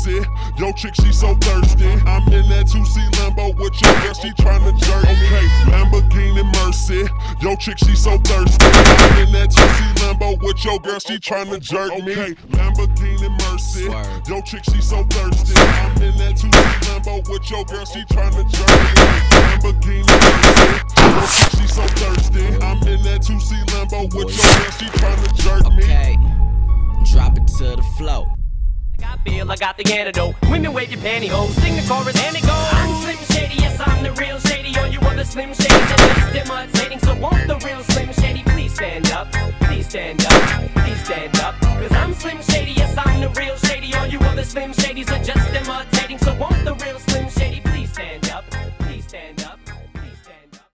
Mercy. Yo, chick, she so thirsty. I'm in that 2C Lambo with your girl, she tryna jerk me. Okay, Lamborghini Mercy. Yo, chick, she so thirsty. I'm in that 2C Lambo with your girl, she tryna jerk me. Okay, Lamborghini Mercy. Yo, chick, she so thirsty. I'm in that 2C Lambo with your girl, she tryna jerk me. Lamborghini Mercy. Yo, chick, she so thirsty. I'm in that 2C Lambo with your girl, she tryna jerk me. Okay, drop it to the flow. I feel I got the antidote. Women wave your pantyhose, sing the chorus, and it goes. I'm Slim Shady, yes, I'm the real Shady. All you other Slim Shadys are just imitating. So won't the real Slim Shady please stand up? Please stand up, please stand up. Cause I'm Slim Shady, yes, I'm the real Shady. All you other Slim Shadys are just imitating.